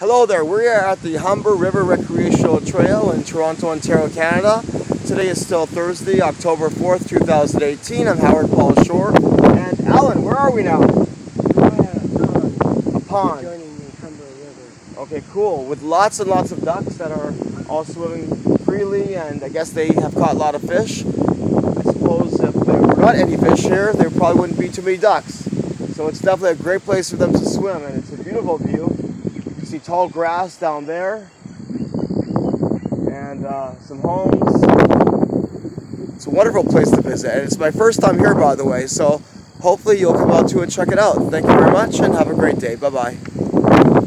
Hello there, we are at the Humber River Recreational Trail in Toronto, Ontario, Canada. Today is still Thursday, October 4th, 2018. I'm Howard Paul Shore. And Allan, where are we now? A pond. Joining the Humber River. Okay, cool. With lots and lots of ducks that are all swimming freely, and I guess they have caught a lot of fish. I suppose if there were not any fish here, there probably wouldn't be too many ducks. So it's definitely a great place for them to swim, and it's a beautiful view. Tall grass down there, and uh, some homes. It's a wonderful place to visit, and it's my first time here, by the way. So hopefully you'll come out to and check it out. Thank you very much, and have a great day. Bye bye.